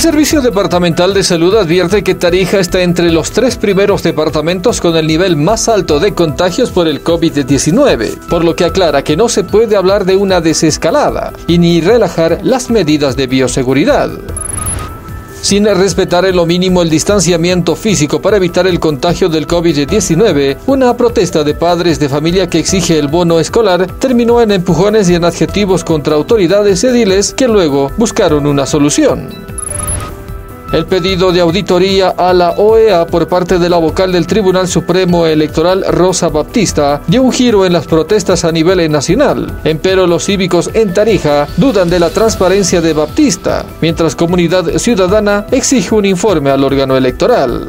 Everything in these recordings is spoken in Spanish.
Servicio Departamental de Salud advierte que Tarija está entre los tres primeros departamentos con el nivel más alto de contagios por el COVID-19, por lo que aclara que no se puede hablar de una desescalada y ni relajar las medidas de bioseguridad sin respetar en lo mínimo el distanciamiento físico para evitar el contagio del COVID-19, una protesta de padres de familia que exige el bono escolar terminó en empujones y en adjetivos contra autoridades ediles que luego buscaron una solución. El pedido de auditoría a la OEA por parte de la vocal del Tribunal Supremo Electoral Rosa Baptista dio un giro en las protestas a nivel nacional. Empero los cívicos en Tarija dudan de la transparencia de Baptista, mientras Comunidad Ciudadana exige un informe al órgano electoral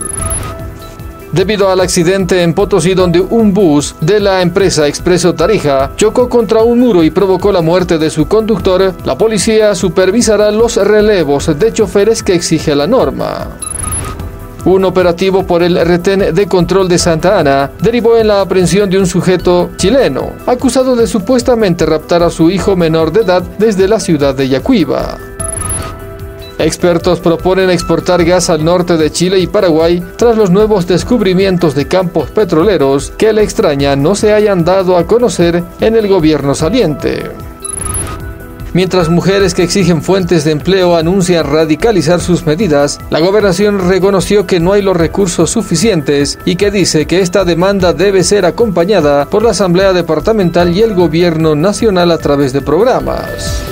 debido al accidente en Potosí donde un bus de la empresa Expreso Tarija chocó contra un muro y provocó la muerte de su conductor, la policía supervisará los relevos de choferes que exige la norma. Un operativo por el retén de control de Santa Ana derivó en la aprehensión de un sujeto chileno, acusado de supuestamente raptar a su hijo menor de edad desde la ciudad de Yacuiba. Expertos proponen exportar gas al norte de Chile y Paraguay tras los nuevos descubrimientos de campos petroleros que le extraña no se hayan dado a conocer en el gobierno saliente. Mientras mujeres que exigen fuentes de empleo anuncian radicalizar sus medidas, la gobernación reconoció que no hay los recursos suficientes y que dice que esta demanda debe ser acompañada por la Asamblea Departamental y el Gobierno Nacional a través de programas.